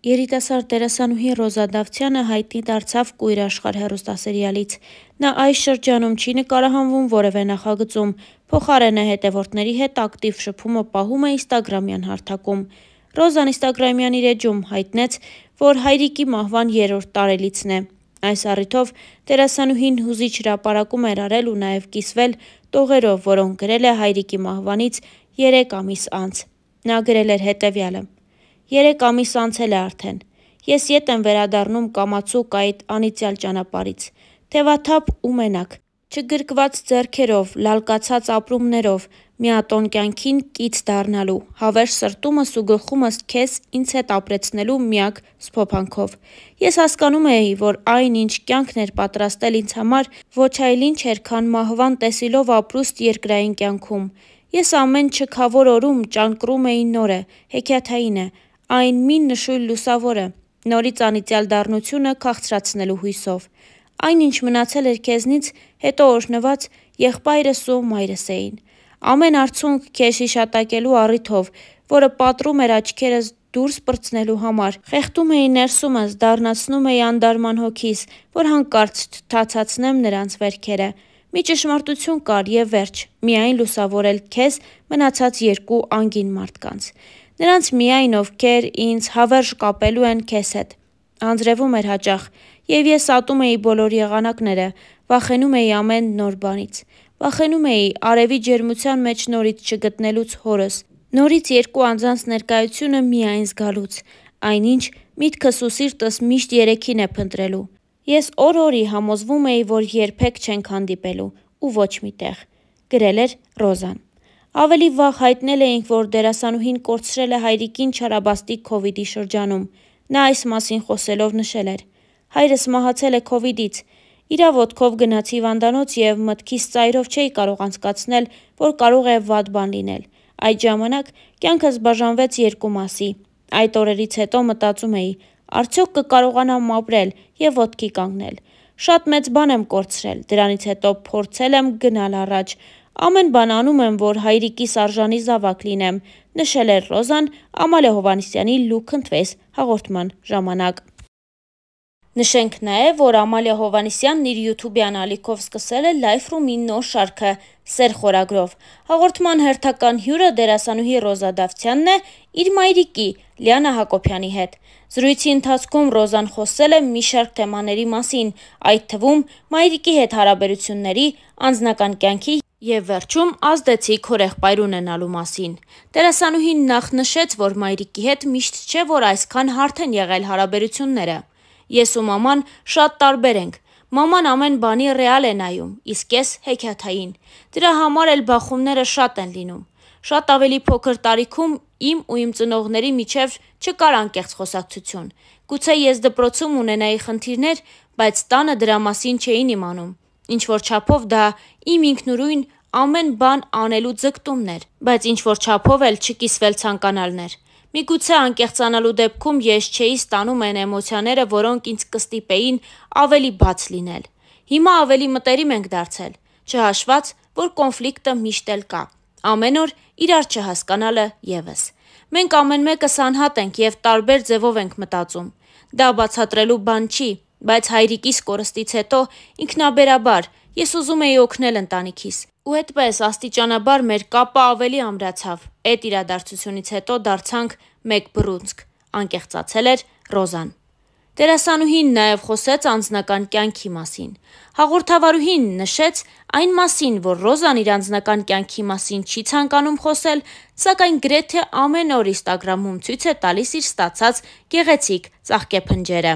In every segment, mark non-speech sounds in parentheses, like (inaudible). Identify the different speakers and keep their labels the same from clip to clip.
Speaker 1: Երիտասարդ դերասանուհի Ռոզա Դավթյանը հայտնի դարձավ Կույր աշխարհ հեռուստասերիալից։ Նա այս շրջանում չի նկարահանվում որևէ նախագծում, փոխարենը հետևորդների հետ ակտիվ շփումը պահում է Instagram-յան հարթակում։ Ռոզան Instagram-յան իր էջում հայտնեց, որ հայրիկի մահվան երրորդ տարելիցն է։ Այս առիթով դերասանուհին հուզիչ հրապարակում էր արել ու նաև կիսվել տողերով, որոնք գրել է հայրիկի մահվանից 3 ամիս անց։ Նա գրել էր հետևյալը. Երեք ամիս անցել է արդեն։ Ես ետ եմ վերադառնում կամացուկ այդ անիծյալ ճանապարից։ Թևաթափ ու մենակ, չգրկված ձեռքերով, լալկացած ապրումներով, միատոն կյանքին կից դառնալու, հավերժ սրտումս ու գլխումս քեզ ինձ հետ ապրեցնելու միակ սփոփանքով։ Ես հասկանում էի, որ այն ինչ կյանքն էր պատրաստել ինձ համար, ոչ այլ ինչ էր, քան մահվան տեսիլով ապրուստ երկրային կյանքում։ Ես ամեն չքավոր օրում ճանկռում էի նորը, հեքիաթային է, այն մի նշույլ լուսավորը, նորից անիծյալ դառնությունը քաղցրացնելու հույսով։ Այն ինչ մնացել էր քեզնից, հետո օրհնված եղբայրս ու մայրս էին։ Ամեն արցունք քեզ հիշատակելու առիթով, որը պատռում էր աչքերս դուրս պրծնելու համար, խեղդում էի ներսումս, դառնացնում էի անդարման հոգիս, որ հանկարծ թաթացնեմ նրանց վերքերը։ Մի ճշմարտություն կար եւ վերջ, միայն լուսավորել քեզ մնացած երկու անգին մարդկանց։ Նրանց միայն, ովքեր ինձ հավերժ կապելու են քեզ հետ։ Անձրևում էր հաճախ, եւ ես ատում էի բոլոր եղանակները, վախենում էի ամեն նոր բանից։ Վախենում էի արևի ջերմության մեջ նորից չգտնելուց հորս, նորից երկու անձանց ներկայությունը միայն զգալուց, այնինչ միտքս ու սիրտս միշտ երեքին է փնտրելու։ Ես օր-օրի համոզվում էի, որ երբեք չենք հանդիպելու ու ոչ միտեղ։ Գրել էր Ռոզան։ Ավելի վաղ հայտնել էինք, որ դերասանուհին կորցրել է հայրիկին չարաբաստիկ քովիդի շրջանում։ Նա այս մասին խոսելով նշել էր. Հայրս մահացել է քովիդից։ Իրա ոտքով գնացի հիվանդանոց եւ մտքիս ծայրով չէի կարող անցկացնել, որ կարող է վատ բան լինել։ Այդ ժամանակ կյանքս բաժանվեց երկու մասի։ Այդ օրերից հետո մտածում էի, արդյոք կկարողանամ ապրել եւ ոտքի կանգնել։ Շատ մեծ բան եմ կորցրել, դրանից հետո փորձել եմ գնալ առաջ, Ամեն բան անում եմ, որ հայրիկիս արժանի զավակ լինեմ, նշել էր Ռոզան Ամալե Հովանիսյանի «Լուք ընթվես» հաղորդման ժամանակ։ Նշենք նաև, որ Ամալիա Հովանիսյանն իր YouTube-յան ալիքով սկսել է Life-room-ի նոր շարքը «Սեր» խորագրով։ Հաղորդման հերթական հյուրը դերասանուհի Ռոզա Դավթյանն է իր մայրիկի՝ Լիանա Հակոբյանի հետ։ Զրույցի ընթացքում Ռոզան խոսել է մի շարք թեմաների մասին, այդ թվում մայրիկի հետ հարաբերությունների, անձնական կյանքի Եվ վերջում ազդեցիկ հորեղբայր ունենալու մասին։ Դերասանուհին նախ նշեց, որ մայրիկի հետ միշտ չէ, որ այսքան հարթ են եղել հարաբերությունները։ Ես ու մաման շատ տարբեր ենք։ Մաման ամեն բանի ռեալ է նայում, իսկ ես հեքիաթային։ Դրա համար էլ բախումները շատ են լինում։ Շատ ավելի փոքր տարիքում իմ ու իմ ծնողների միջև չկար անկեղծ խոսակցություն։ Գուցե ես դպրոցում ունենայի խնդիրներ, բայց տանը դրա մասին չէին իմանում։ Ինչ որ չափով դա իմ ինքնուրույն ամեն բան անելու ձգտումն էր, բայց ինչ որ չափով էլ չկիսվել ցանկանալն էր։ Միգուցե անկեղծանալու դեպքում ես չէի ստանում այն էմոցիաները, որոնք ինձ կստիպեին ավելի բաց լինել։ Հիմա ավելի մտերիմ ենք դարձել, չհաշված, որ կոնֆլիկտը միշտ էլ կա։ Ամեն օր իրար չհասկանալը եւս։ Մենք ամեն մեկս անհատ ենք եւ տարբեր ձևով ենք մտածում։ Դա բացատրելու բան չի, բայց հայրիկիս կորստից հետո ինքնաբերաբար ես ուզում էի օգնել ընտանիքիս։ Ու այդպես աստիճանաբար մեր կապը ավելի ամրացավ։ Այդ իրադարձությունից հետո դարձանք մեկ բռունցք, անկեղծացել էր Ռոզան։ Դերասանուհին նաև խոսեց անձնական կյանքի մասին։ Հաղորդավարուհին նշեց այն մասին, որ Ռոզան իր անձնական կյանքի մասին չի ցանկանում խոսել, սակայն գրեթե ամեն օր Instagram-ում ցույց է տալիս իր ստացած գեղեցիկ ծաղկեփնջերը։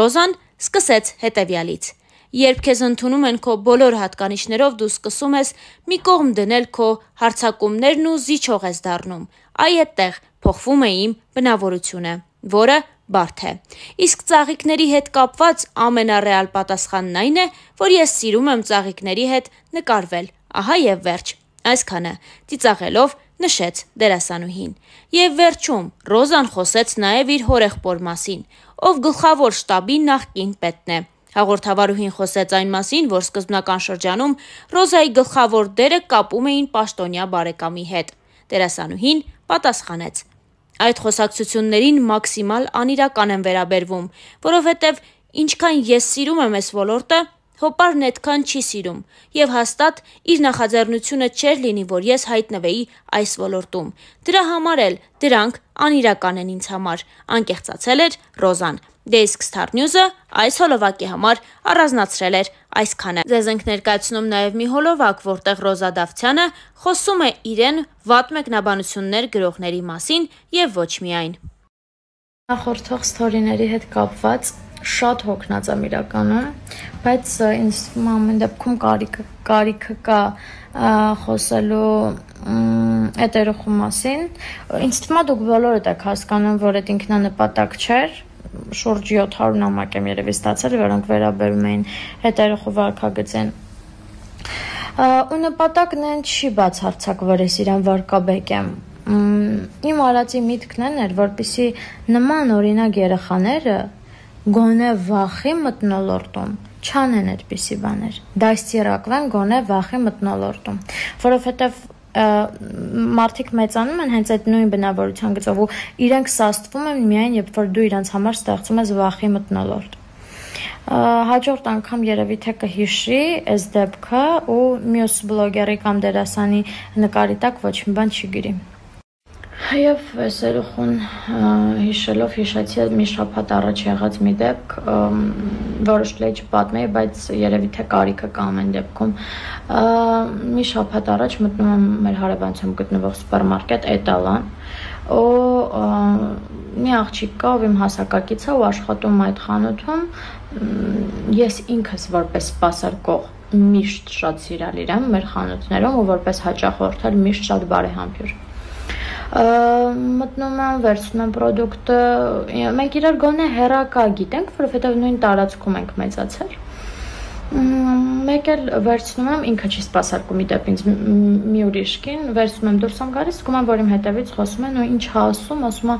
Speaker 1: Ռոզան Սկսեց հետևյալից. Երբ քեզ ընդունում են քո բոլոր հատկանիշներով, դու սկսում ես մի կողմ դնել քո հարցակումներն ու զիջող ես դառնում։ Այ այդտեղ փոխվում է իմ բնավորությունը, որը բարդ է։ Իսկ ծաղիկների հետ կապված ամենառեալ պատասխանն այն է, որ ես սիրում եմ ծաղիկների հետ նկարվել։ Ահա եւ վերջ։ Այսքանը ծիծաղելով նշեց դերասանուհին։ Եվ վերջում Ռոզան խոսեց նաև իր հորեղբոր մասին, ով գլխավոր շտաբի նախկին պետն է։ Հաղորդավարուհին խոսեց այն մասին, որ սկզբնական շրջանում Ռոզայի գլխավոր դերը կապում էին պաշտոնյա բարեկամի հետ։ Դերասանուհին պատասխանեց. Այդ խոսակցություններին մաքսիմալ անիրական եմ վերաբերվում, որովհետև ինչքան ես սիրում եմ այս ոլորտը, Հոպարն այդքան չի սիրում եւ հաստատ իր նախաձեռնությունը չէր լինի, որ ես հայտնվեի այս ոլորտում։ Դրա համար էլ դրանք անիրական են ինձ համար, անկեղծացել էր Ռոզան։ Դե իսկ Star News-ը այս հոլովակի համար առանձնացրել էր այսքանը։ Ձեզ ենք ներկայացնում նաև մի հոլովակ, որտեղ Ռոզա Դավթյանը խոսում է իրեն վատ մեկնաբանություններ գրողների մասին եւ ոչ միայն։
Speaker 2: Նախորդող ստորիների հետ կապված շատ հոգնած եմ իրականում, բայց ինձ թվում է ամեն դեպքում կարիքը կարիքը կա խոսելու այդ երախու մասին։ Ինձ թվում է դուք բոլորդ եք հասկանում, որ այդ ինքնանպատակ չէր, շուրջ 700 նամակ եմ երևի ստացել, որոնք վերաբերում էին այդ երախու վարկագծին ու նպատակն այն չի բացարձակ, որ ես իրան վարկաբեկեմ իմ արածի միտքն այն էր, որպիսի նման օրինակ երեխաները գոնե վախի մտնոլորտում չանեն այդպիսի բաներ։ Դաստիարակվեն գոնե վախի մտնոլորտում, որովհետև մարդիկ մեծանում են հենց այդ նույն բնավորության գծով ու իրենք սաստվում են միայն երբ որ դու իրանց համար ստեղծում ես վախի մտնոլորտ հաջորդ անգամ երևի թե կհիշի այս դեպքը ու մյուս բլոգերի կամ դերասանի նկարի տակ ոչ մի բան չի գրի։ Եվ այս երախուն հիշելով հիշեցի մի շաբաթ առաջ եղած մի դեպք, որոշել էի չպատմեի, բայց երևի թե կարիքը կա ամեն դեպքում։ Մի շաբաթ առաջ մտնում եմ մեր հարևանությամբ գտնվող սուպերմարկետ Էտալան, ու մի աղջիկ կա, ով իմ հասակակից է ու աշխատում այդ խանութում։ Ես ինքս որպես սպասարկող միշտ շատ սիրալ իրեմ մեր խանութներում ու որպես հաճախորդ էլ միշտ շատ բարեհամբույր մտնում եմ, վերցնում եմ product-ը։ Մենք իրար գոնե հերակա գիտենք, որովհետև նույն տարածքում ենք մեծացել։ Մեկ էլ վերցնում եմ, ինքը չի սпасարկում իդեպ ինձ մի ուրիշքին, վերցնում եմ դուրս եմ գալիս, զգում եմ, որ իմ հետևից խոսում են ու ինչ հա ասում, ասում է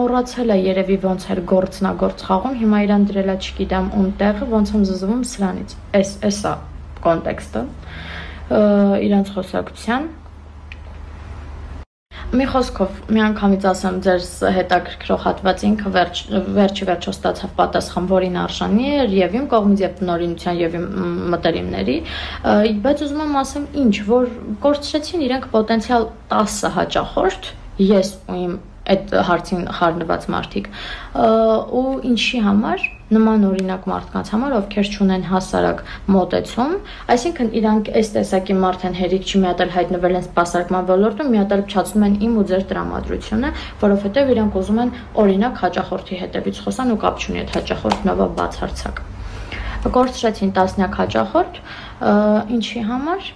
Speaker 2: մոռացել է երևի ոնց էր գործնագործ խաղում, հիմա իրան դրելա չգիտեմ ոնտեղ, ոնց եմ զզվում սրանից։ Էս էսա կոնտեքստը իրանց խոսակցության Մի խոսքով, մի անգամից ասեմ ձեր հետաքրքրող հատվածը ինքը վերջ վերջի վերջո ստացավ պատասխան, որին արժանի էր եւ իմ կողմից եւ տնօրինության եւ իմ մտերիմների, բայց ուզում եմ ասեմ ինչ, որ կորցրեցին իրենք պոտենցիալ 10 հաճախորդ, ես ու իմ այդ հարցին խառնված մարդիկ ու ինչի համար նման օրինակ մարդկանց համար ովքեր ճունեն հասարակ մոտեցում այսինքն իրանք այս տեսակի մարդ են հերիք չի մի հատ էլ հայտնվել են սպասարկման ոլորտում մի հատ էլ փչացնում են իմ ու ձեր տրամադրությունը որովհետև իրանք ուզում են օրինակ հաճախորդի հետևից խոսան ու կապ չունի այդ հաճախորդն ով բացարձակ կորցրեցին տասնյակ հաճախորդ ինչի համար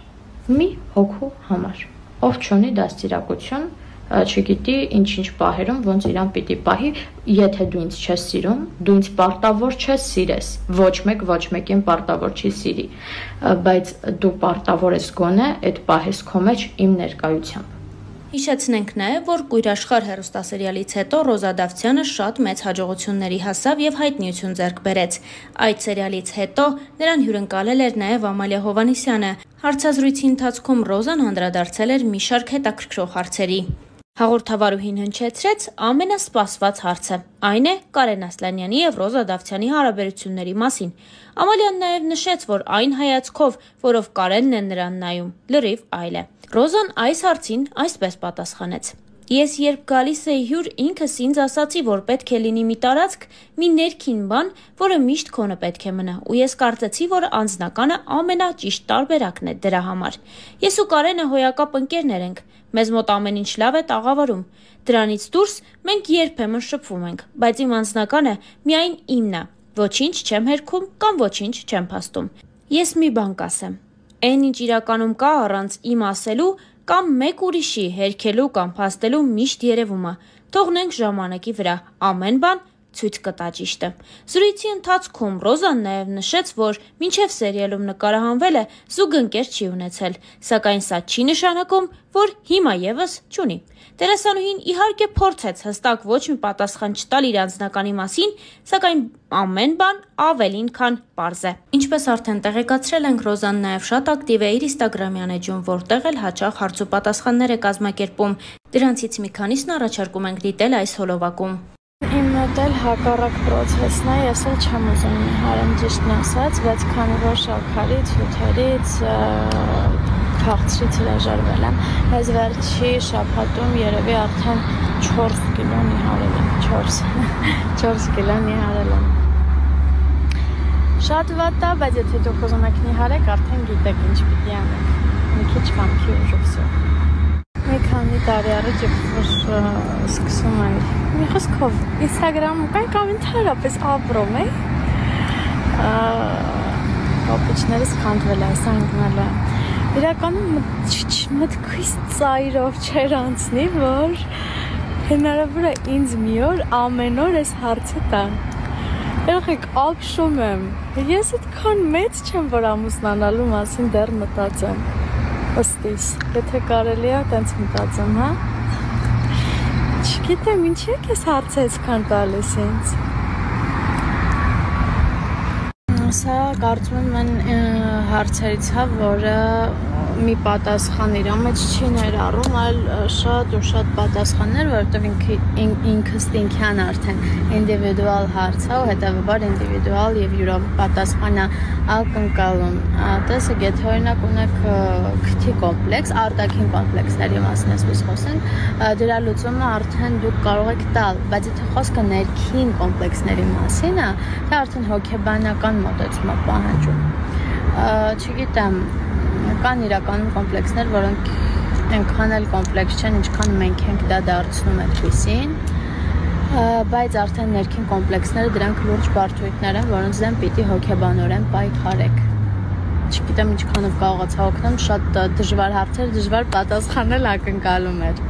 Speaker 2: մի հոգու համար ով չունի դաստիարակություն չգիտի ինչ-ինչ պահերում ոնց իրան պիտի պահի, եթե դու ինձ չես սիրում, դու ինձ պարտավոր չես սիրես։ Ոչ մեկ ոչ մեկին պարտավոր չի սիրի, բայց դու պարտավոր ես գոնե այդ պահես քո մեջ իմ ներկայությամբ։
Speaker 1: Հիշեցնենք նաև, որ Կույրաշխար հերոստասերիալից հետո Ռոզա Դավթյանը շատ մեծ հաջողությունների հասավ եւ հայտնիություն ձեռք բերեց։ Այդ սերիալից հետո նրան հյուրընկալել էր նաև Ամալիա Հովանիսյանը։ Հարցազրույցի ընթացքում Ռոզան անդրադարձել էր մի շարք հետաքրքրող հարցերի։ Հաղորդավարուհին հնչեցրեց ամենասպասված հարցը։ Այն է Կարեն Ասլանյանի եւ Ռոզա Դավթյանի հարաբերությունների մասին։ Ամալյան նաեւ նշեց, որ այն հայացքով, որով Կարենն է նրան նայում, լրիվ այլ է։ Ռոզան այս հարցին այսպես պատասխանեց. Ես երբ գալիս էի հյուր, ինքս ինձ ասացի, որ պետք է լինի մի տարածք, մի ներքին բան, որը միշտ քոնը պետք է մնա, ու ես կարծեցի, որ անձնականը ամենաճիշտ տարբերակն է դրա համար։ Ես ու Կարենը հոյակապ ընկերներ ենք, մեզ մոտ ամեն ինչ լավ է տաղավարում։ Դրանից դուրս մենք երբեմն շփվում ենք, բայց իմ անձնականը միայն իմն է։ Ոչինչ չեմ հերքում կամ ոչինչ չեմ փաստում։ Ես մի բան կասեմ։ Այն ինչ իրականում կա առանց իմ ասելու, կամ մեկ ուրիշի հերքելու կամ փաստելու միշտ երևում է։ Թողնենք ժամանակի վրա ամեն բան ցույց կտա ճիշտը։ Զրույցի ընթացքում Ռոզան նաև նշեց, որ մինչև սերիալում նկարահանվելը զուգընկեր չի ունեցել, սակայն սա չի նշանակում, որ հիմա եւս չունի։ Տերասանուհին իհարկե փորձեց հստակ ոչ մի պատասխան չտալ իր անձնականի մասին, սակայն ամեն բան ավելին քան པարզ է։ Ինչպես արդեն տեղեկացրել ենք, Ռոզան նաև շատ ակտիվ է իր Instagram-յան էջում, որտեղ էլ հաճախ հարց ու պատասխաններ է կազմակերպում։ Դրանցից մի քանիսն առաջարկում ենք դիտել այս հոլովակում
Speaker 2: մոտել հակառակ process-ն է, ես էլ չեմ ուզում նիհարեմ ճիշտն ասած, բայց քանի որ շաքարից, հյութերից, քաղցրի ծրաժարվել եմ, այս վերջի շաբաթում երևի արդեն 4 կիլո նիհարել եմ, 4 4 (laughs) կիլո նիհարել եմ։ Շատ վատ է, բայց եթե դուք ուզում եք նիհարեք, արդեն գիտեք ինչ պիտի անեք։ Մի քիչ վամքի ուժով սուր քանի տարի առաջ որ սկսում եմ մի խոսքով Instagram-ում կան կամ ընդհանրապես ապրում էի կապիչներս քանդվել է, սա ընկնել է։ Իրականում մտքից ծայրով չեր անցնի, որ հնարավոր է ինձ մի օր ամեն օր այս հարցը տան։ Եղեք ապշում եմ։ Ես այդքան մեծ չեմ, որ ամուսնանալու մասին դեռ մտածեմ ըստիս։ Եթե կարելի է, տենց մտածեմ, հա։ Չգիտեմ, ինչի եք այս հարցը այսքան տալիս ինձ։ Սա կարծում եմ հարցերից հա, որը մի պատասխան իր մեջ չի ներառում, այլ շատ ու շատ պատասխաններ, որովհետև ինքը ինքս ինքյան արդեն ինդիվիդուալ հարց է, ու հետեւաբար ինդիվիդուալ եւ յուրով պատասխանա ակնկալում։ Տեսեք, եթե օրինակ ունեք քթի կոմպլեքս, արտաքին կոմպլեքսների մասին էսպես խոսենք, դրա լուծումը արդեն դուք կարող եք տալ, բայց եթե խոսքը ներքին կոմպլեքսների մասին է, դա արդեն հոգեբանական մոտեցում է պահանջում։ Չգիտեմ, կան իրականում կոմպլեքսներ, որոնք այնքան էլ կոմպլեքս չեն, ինչքան մենք ենք դա դարձնում այդպեսին բայց արդեն ներքին կոմպլեքսները դրանք լուրջ բարդույթներ են, որոնց դեմ պիտի հոգեբանորեն պայքարեք։ Չգիտեմ ինչքանով կարողացա օգնեմ, շատ դժվար հարցեր, դժվար պատասխանել ակնկալում էր։